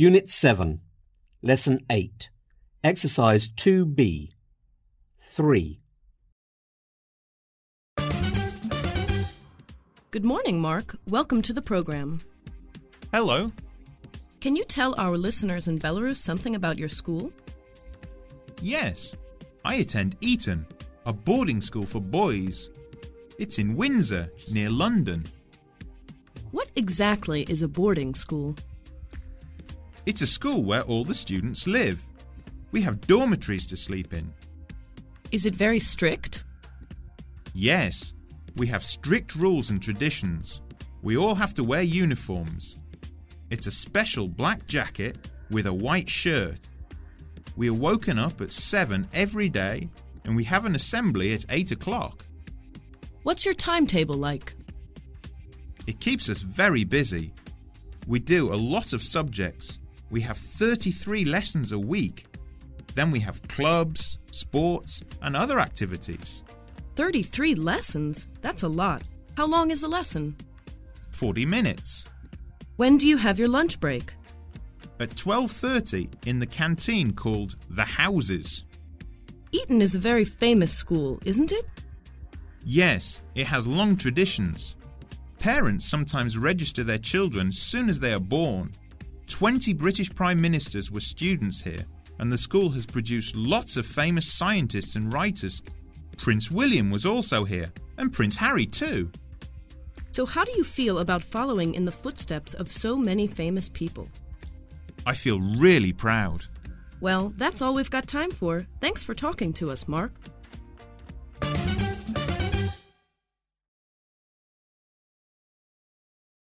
Unit 7, Lesson 8, Exercise 2B, 3. Good morning, Mark. Welcome to the program. Hello. Can you tell our listeners in Belarus something about your school? Yes, I attend Eton, a boarding school for boys. It's in Windsor, near London. What exactly is a boarding school? It's a school where all the students live. We have dormitories to sleep in. Is it very strict? Yes, we have strict rules and traditions. We all have to wear uniforms. It's a special black jacket with a white shirt. We are woken up at 7 every day and we have an assembly at 8 o'clock. What's your timetable like? It keeps us very busy. We do a lot of subjects. We have 33 lessons a week. Then we have clubs, sports, and other activities. 33 lessons? That's a lot. How long is a lesson? 40 minutes. When do you have your lunch break? At 12:30 in the canteen called The Houses. Eton is a very famous school, isn't it? Yes, it has long traditions. Parents sometimes register their children soon as they are born. 20 British Prime Ministers were students here, and the school has produced lots of famous scientists and writers. Prince William was also here, and Prince Harry too. So, how do you feel about following in the footsteps of so many famous people? I feel really proud. Well, that's all we've got time for. Thanks for talking to us, Mark.